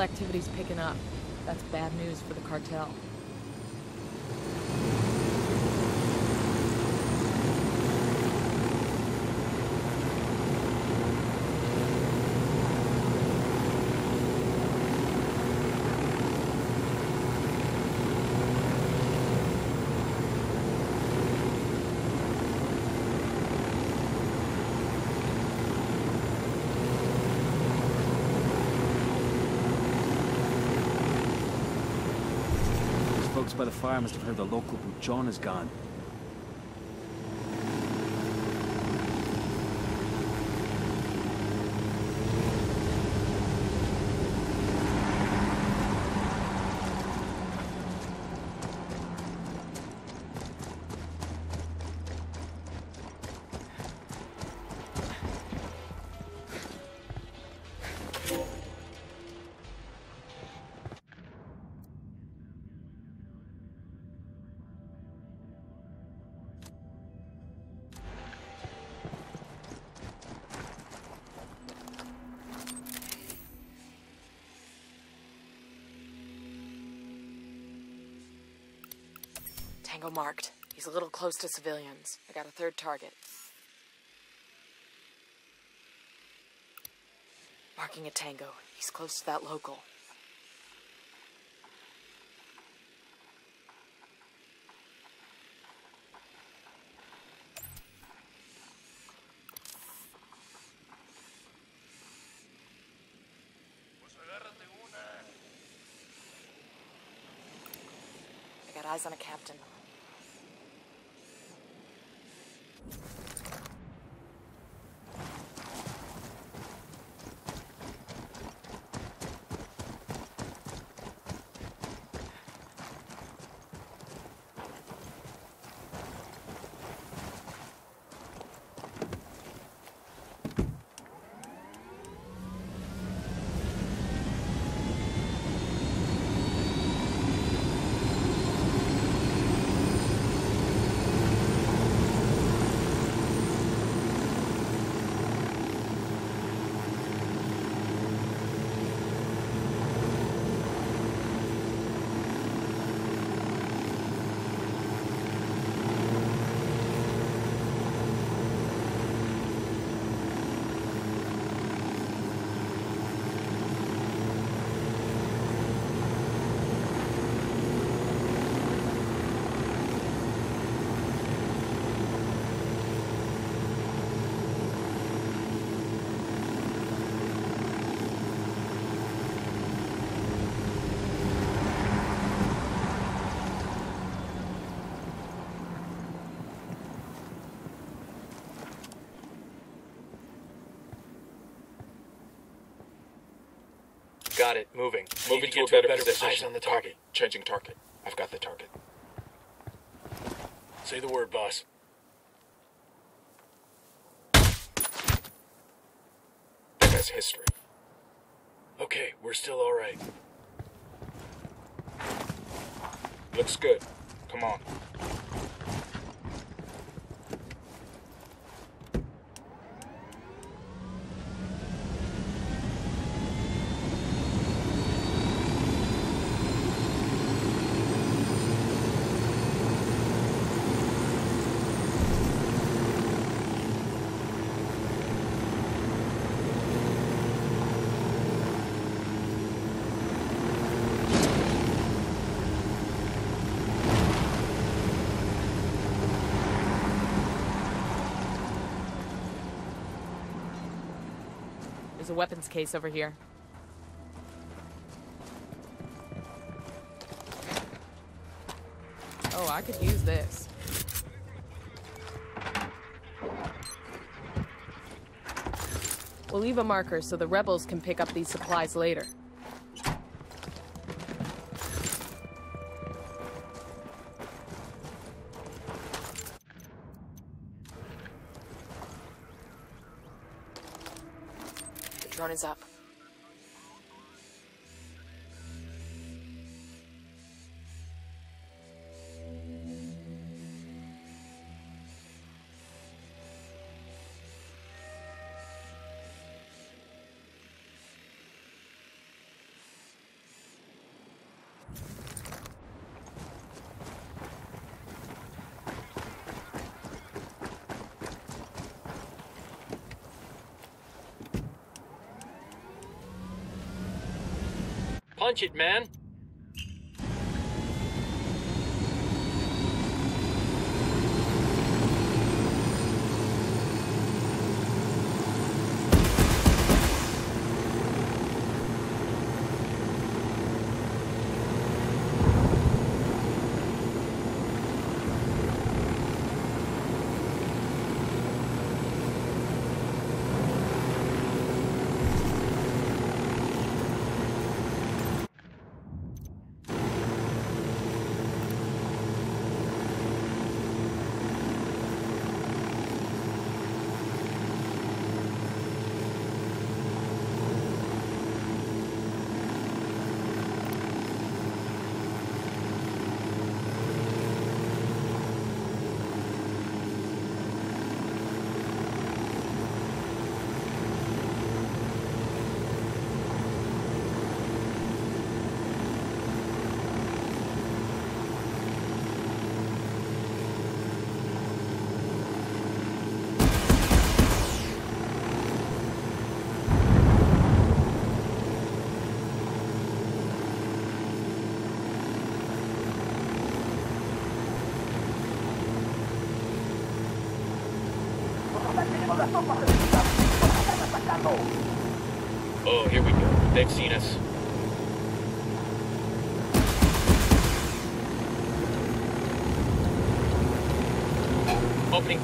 Activity's picking up. That's bad news for the cartel. By the fire must have heard the local John is gone. Tango marked. He's a little close to civilians. I got a third target. Marking a Tango. He's close to that local. I got eyes on a captain. Got it. Moving. Moving to to, a better, Eyes position. on the target. Changing target. I've got the target. Say the word, boss. That's history. Okay, we're still alright. Looks good. Come on. There's a weapons case over here. Oh, I could use this. We'll leave a marker so the rebels can pick up these supplies later. Punch it, man. Oh, here we go. They've seen us. Opening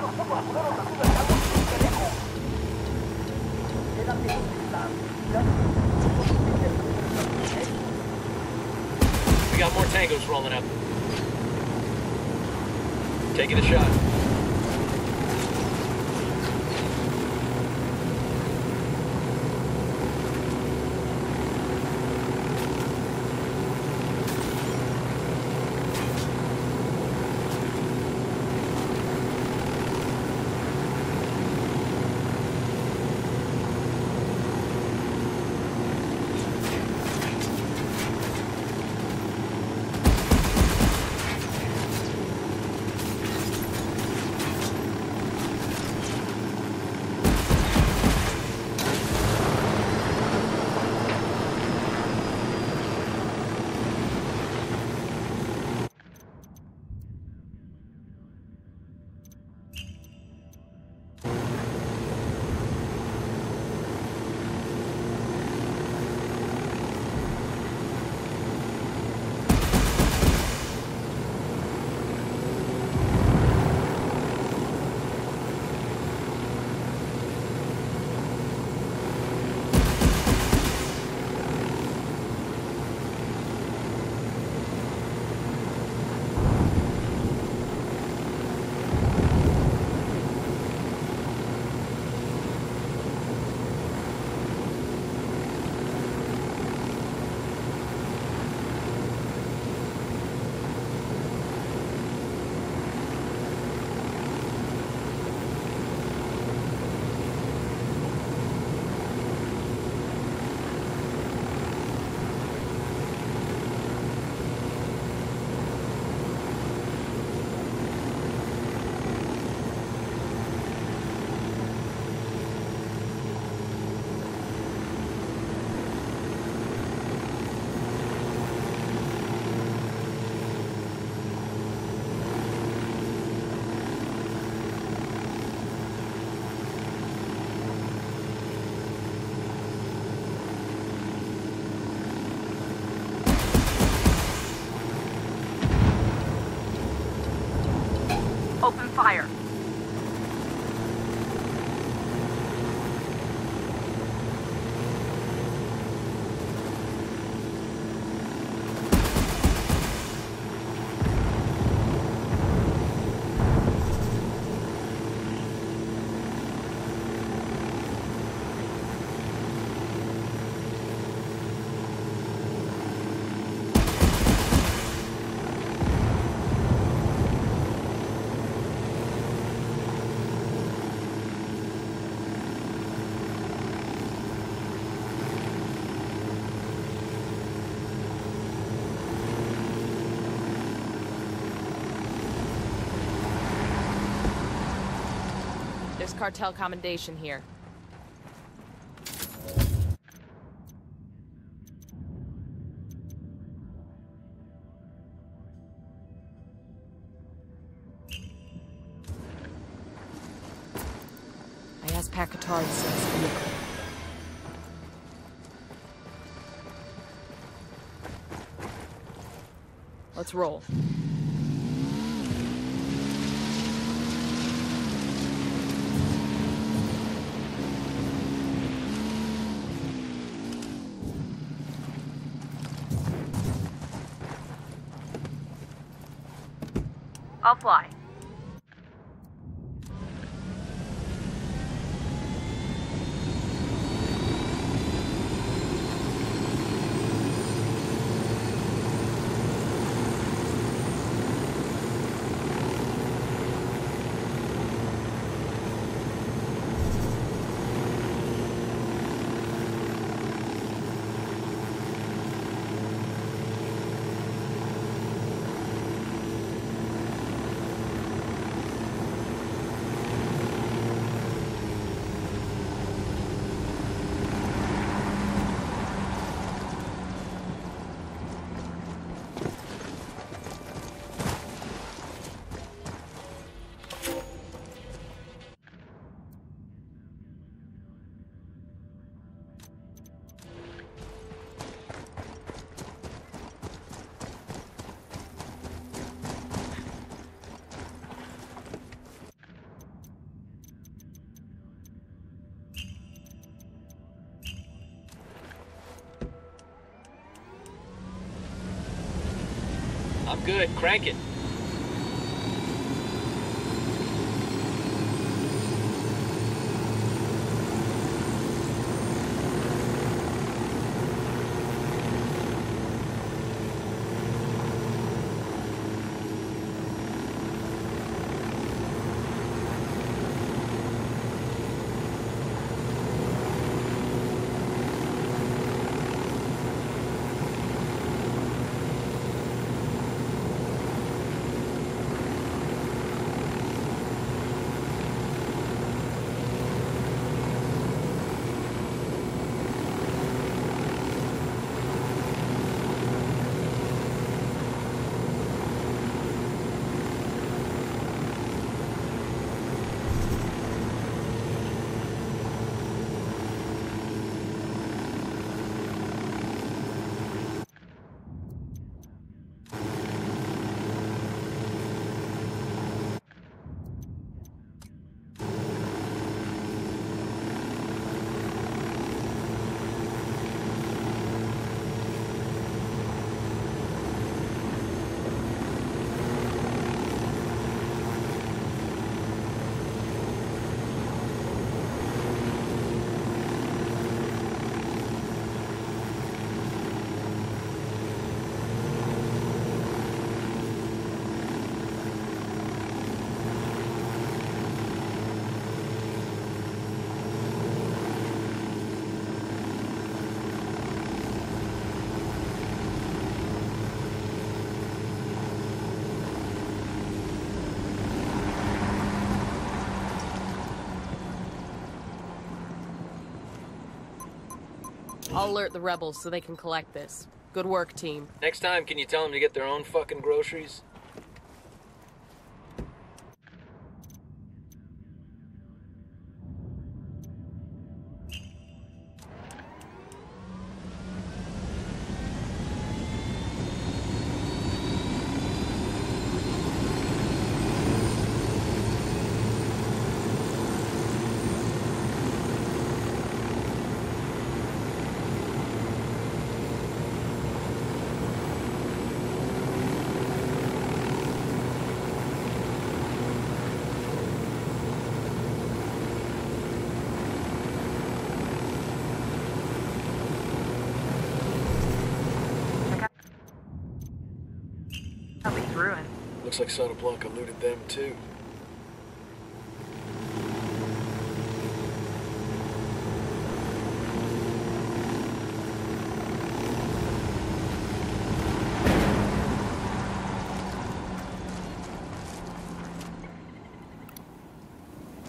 We got more tangos rolling up. Taking a shot. Cartel commendation here. I asked Pac Katari to send vehicle. Let's roll. Good. Crank it. I'll alert the rebels so they can collect this. Good work, team. Next time, can you tell them to get their own fucking groceries? Looks like Santa Blanca looted them too.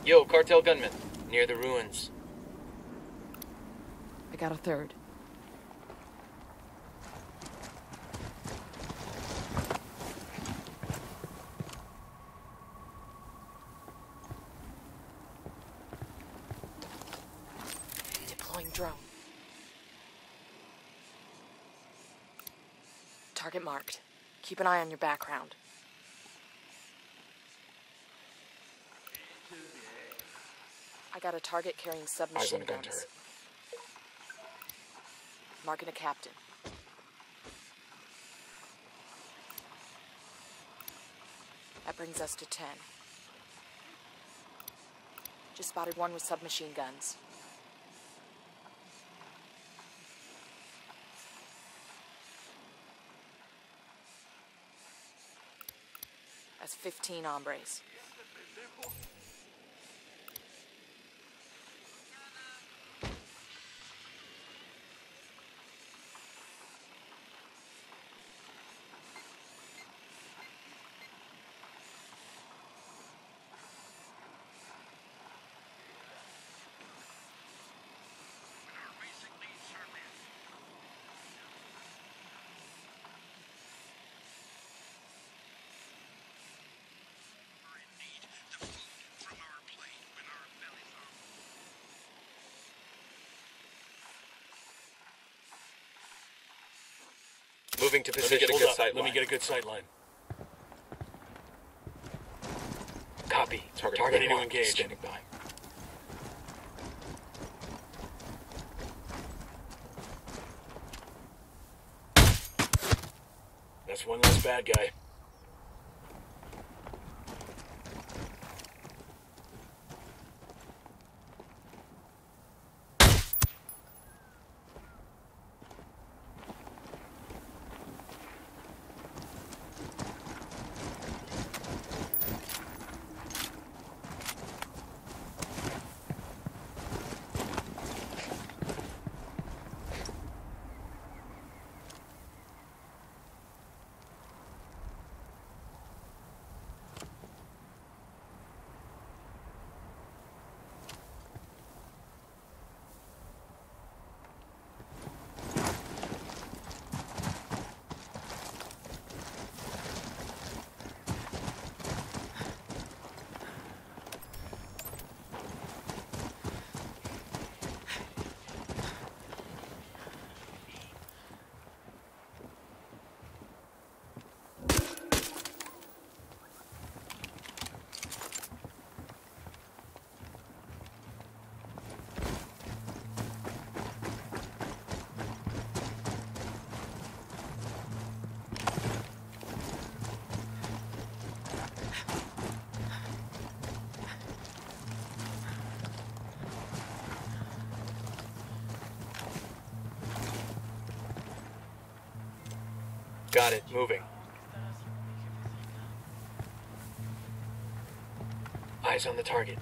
Yo, cartel gunman. Near the ruins. I got a third. Deploying drone. Target marked. Keep an eye on your background. I got a target carrying submachine gun guns. Marking a captain. That brings us to 10. Just spotted one with submachine guns. 15 hombres. Moving to Let me get a good sight Let me get a good sight line. Copy. Target, Target ready to engage. Standing by. That's one less bad guy. Got it. Moving. Eyes on the target.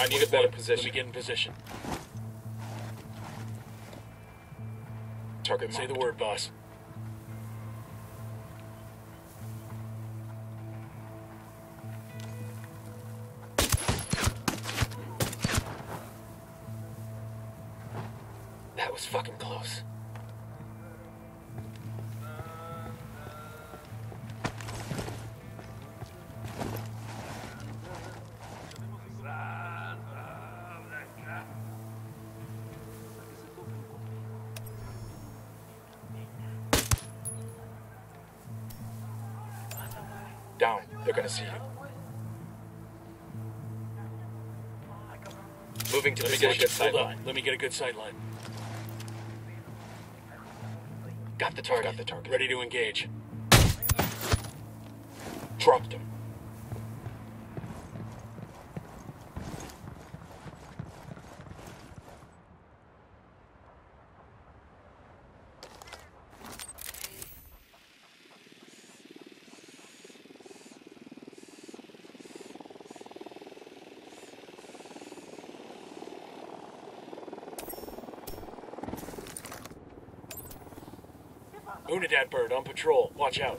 I need a better position. Let me get in position. Target Say the word, boss. Let me get a good sight line. Let me get a good sight line. Got the target. Got the target. Ready to engage. Dropped him. Unidad bird on patrol. Watch out.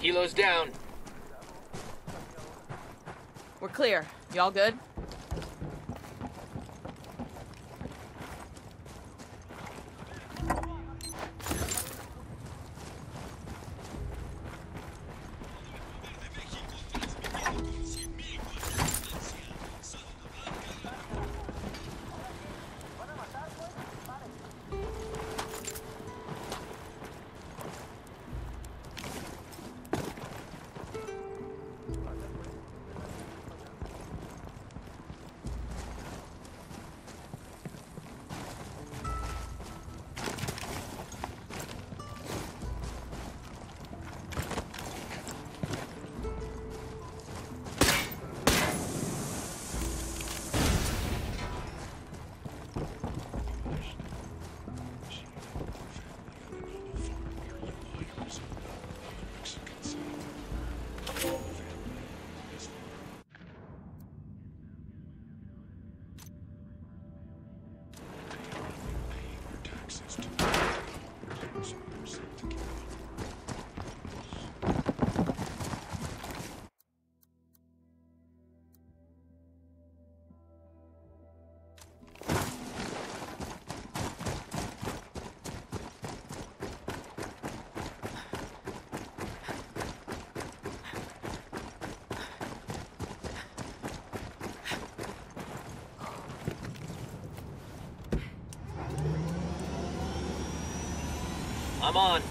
Kilo's down. We're clear. Y'all good? I'm on.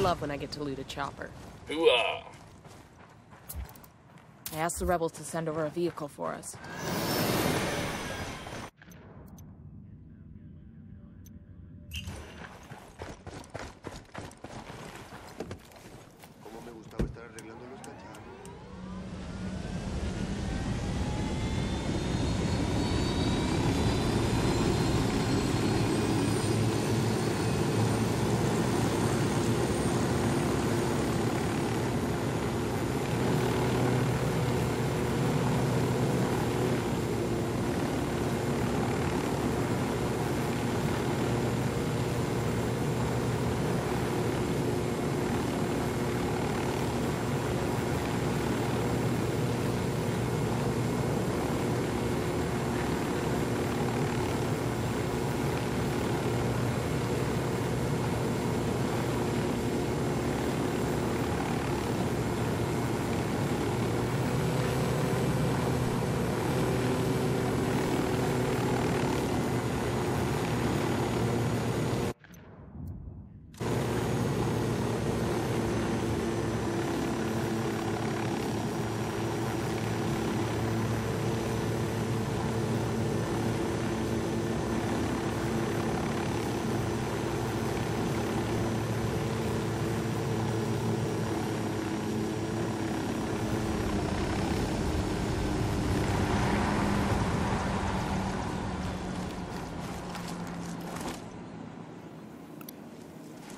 Love when I get to loot a chopper. Hooah! I asked the rebels to send over a vehicle for us.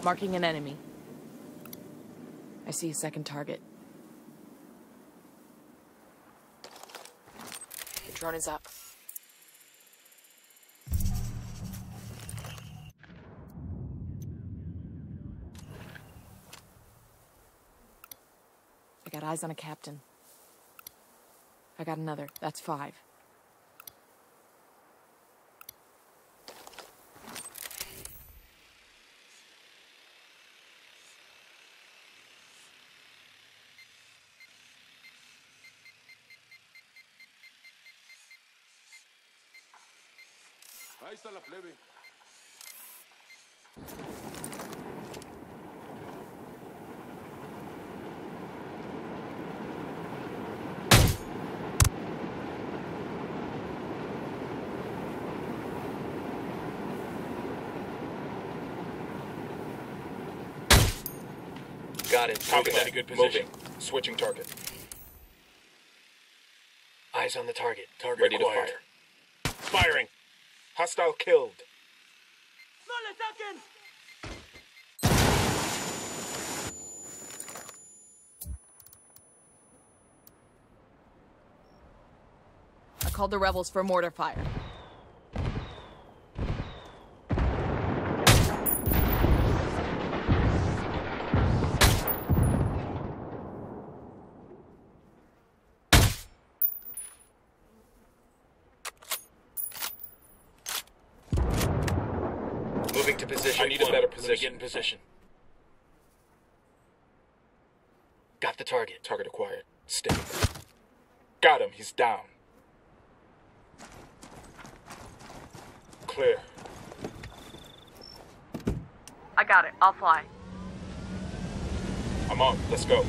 Marking an enemy. I see a second target. The drone is up. I got eyes on a captain. I got another. That's five. Got it. Target's Moving. at a good position. Moving. Switching target. Eyes on the target. Target Ready acquired. to fire. Firing. Hostile killed. I called the rebels for mortar fire. Position. Get in position. Got the target. Target acquired. Stay. Got him. He's down. Clear. I got it. I'll fly. I'm on. Let's go.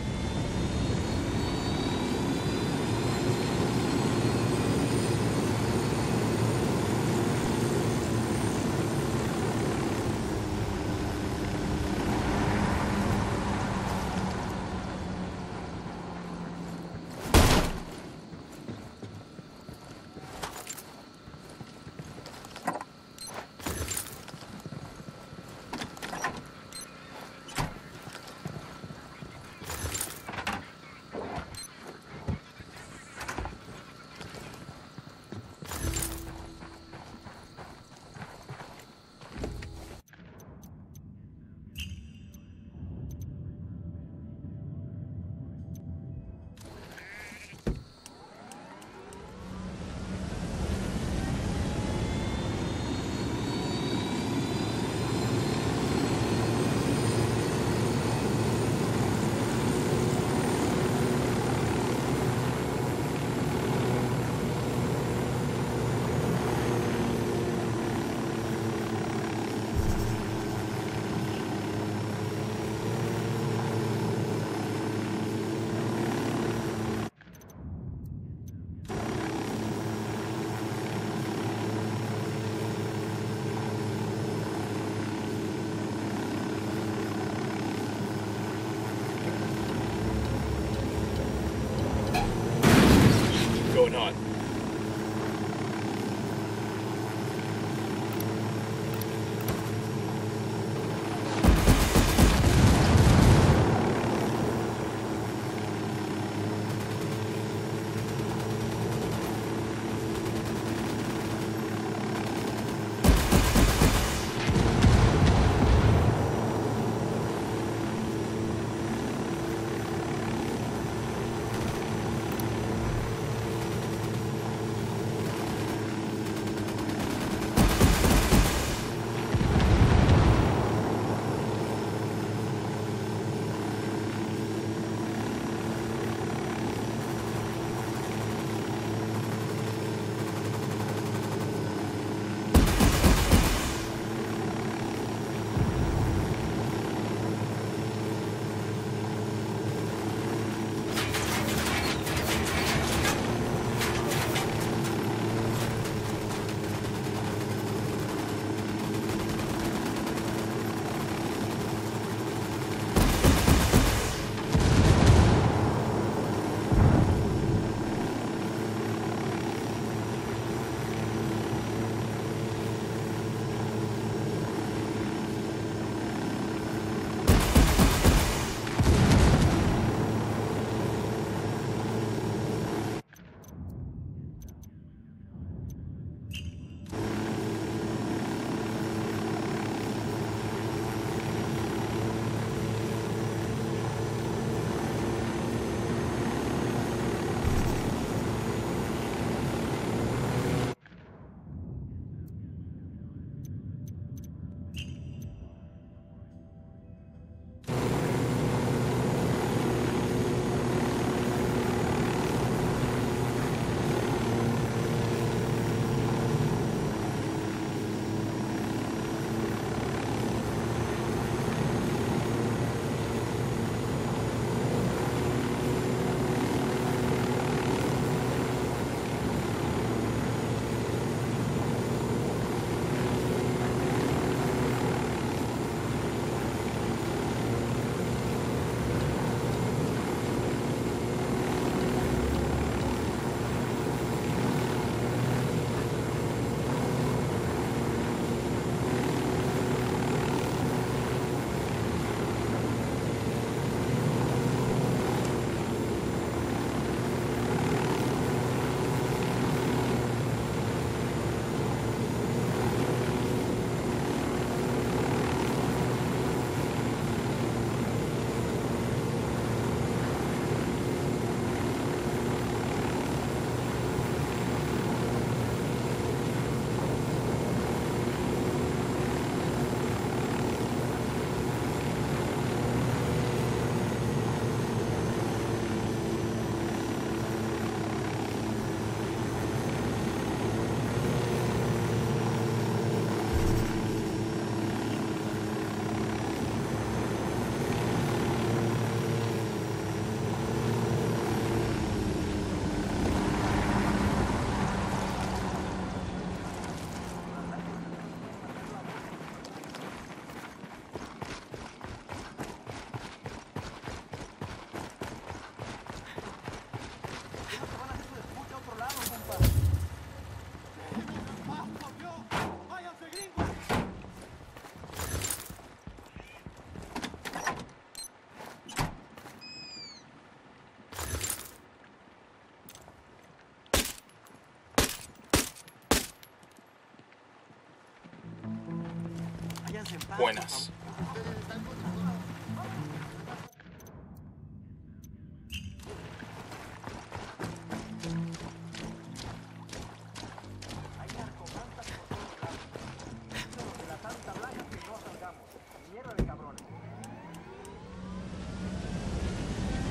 Buenas.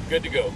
Good to go.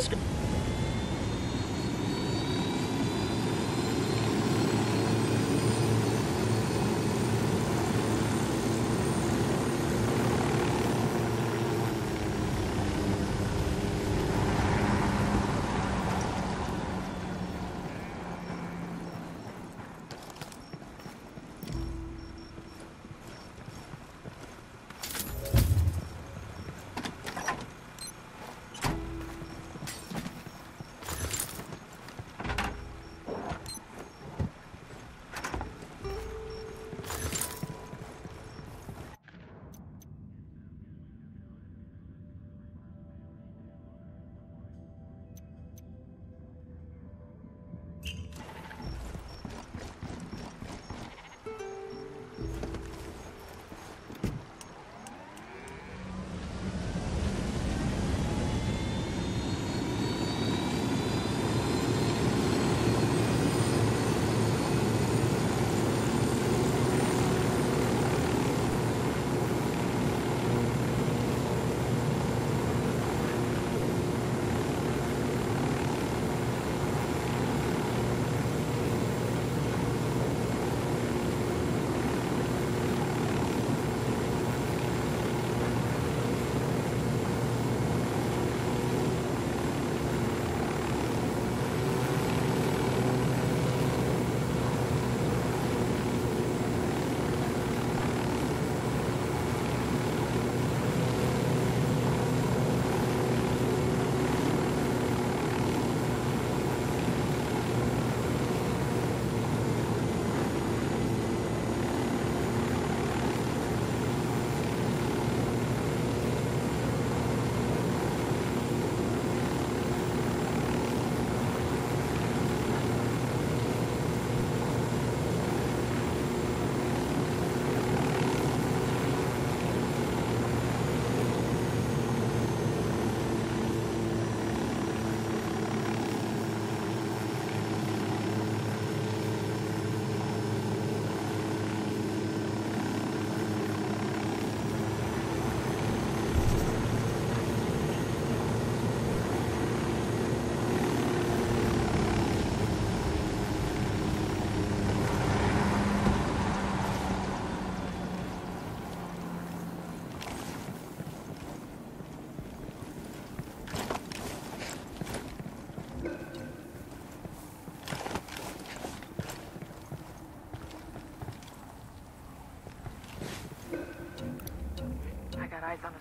Let's go.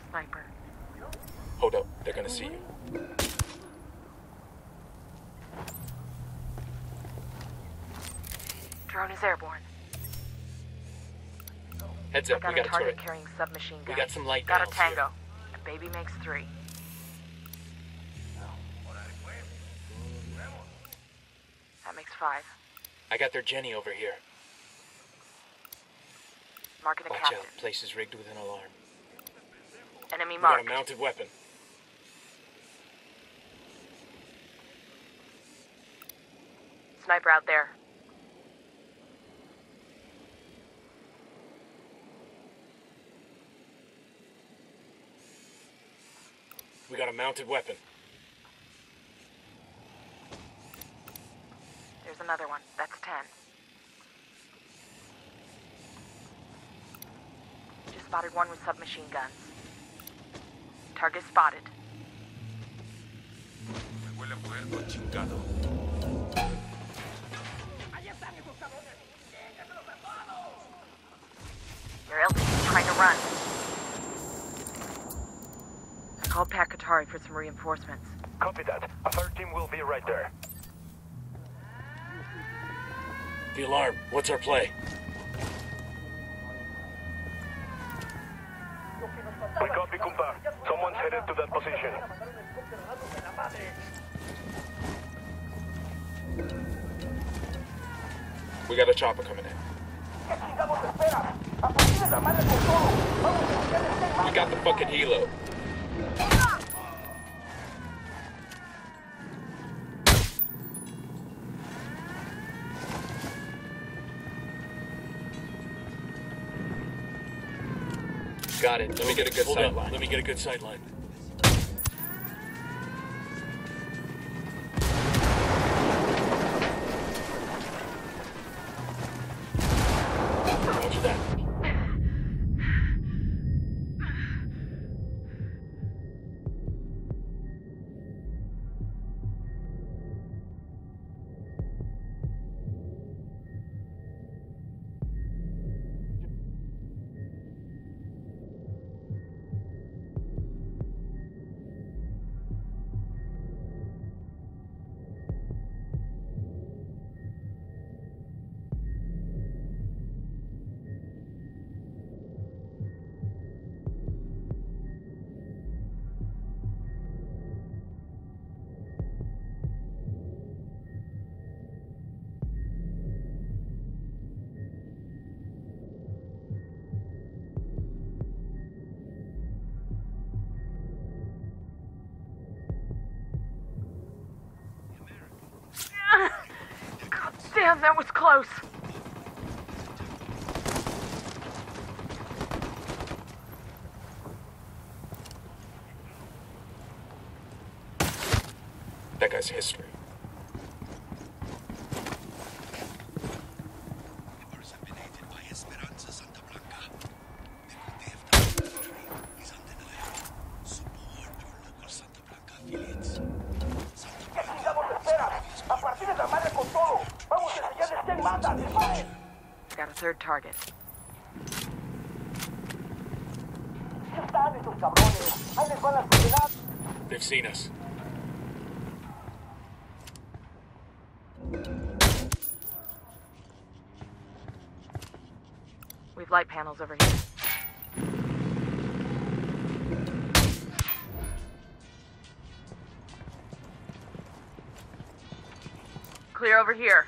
Sniper. Hold up, they're gonna see you. Drone is airborne. Heads up, we got a target turret. carrying submachine We gun. got some light Got a rounds here. tango. Baby makes three. That makes five. I got their Jenny over here. Marking a Watch captain. out, place is rigged with an alarm. We got a mounted weapon. Sniper out there. We got a mounted weapon. There's another one. That's ten. Just spotted one with submachine guns. Target spotted. Your LT is trying to run. I called Pac Katari for some reinforcements. Copy that. A third team will be right there. The alarm. What's our play? Chopper coming in. We got the fucking helo. Got it. Let me get a good Hold up. line. Let me get a good sight line. Damn, that was close. That guy's history. Got a third target. They've seen us. We've light panels over here. Clear over here.